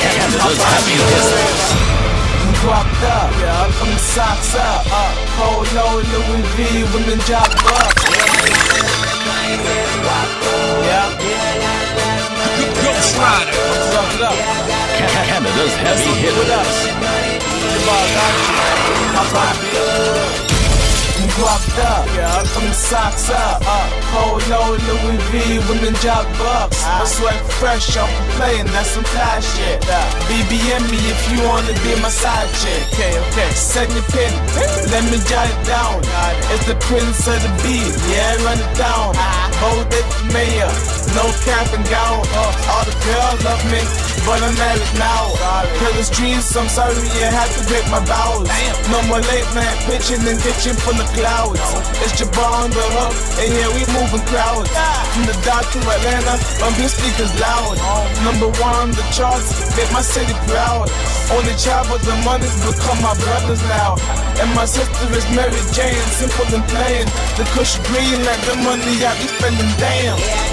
Canada's heavy hitters. Guapped up, yeah, from the socks up, up. Polo, Louis V, women job up. Yeah, Ghost Rider. Canada's heavy hitters. got you. My pocket. Guapped up, yeah, from the socks up, up. Polo, Louis V, women job bucks. Ah. I sweat fresh off the plane, that's some fly shit. BBM me if you wanna be my side chick. Okay, okay. Set your pin, let me jot it down. It's the prince of the beat, yeah, run it down. Ah. Voted for mayor, uh. no cap and gown. Uh. All the girls love me, but I'm married now. Kill the streets, I'm sorry, you had to break my vows. No more late night pitching and kitchen full of clouds. It's Jbar on the hook, and yeah, we moving crowds. From the dock to Atlanta, I'm speakers loud. Number one on the charts, make my city proud. Only child the money's become my brothers now. And my sister is Mary Jane, simple and plain. The cush green like the money I be spending, damn.